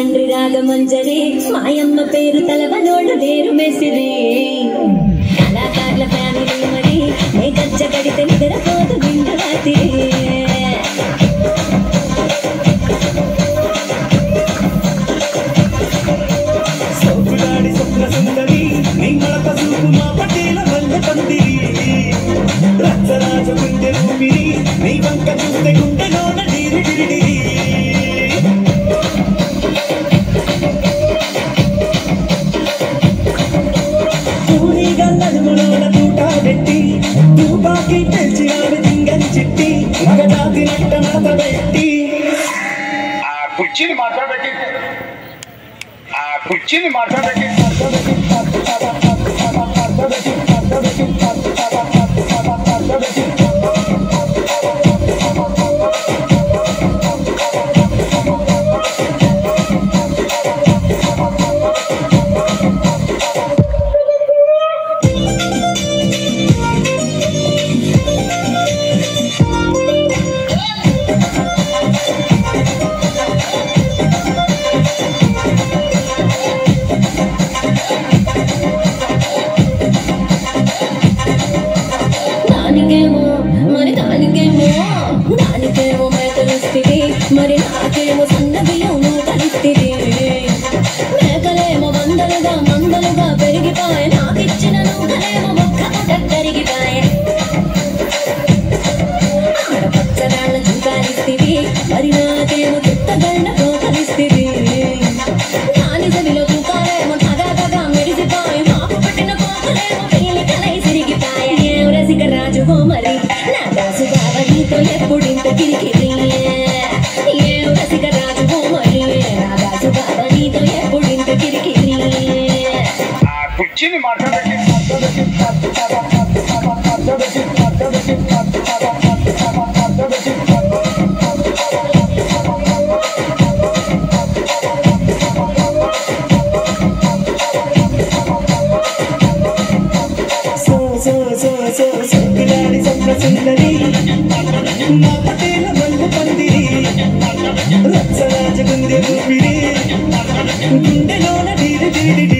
తండ్రి రాగమంజరే. మాయమ్మ పేరు తలవనోడు వేరు మెస్ నడుములోన పెట్టి తూపాకి పెంచి ఆమె దింగని చిట్టి మగజాతి నట్ట నడత పెట్టి ఆ కుర్చీని మాట్లాడబెట్టి ఆ కుర్చీని మాట్లాడబెట్టి जान के वो मर जान के वो जान के वो मैं तो रस्ते मरे ना के वो सुंदरी పందిరి రచ్చరాజకుంది గుండెలోన డీరి డీరి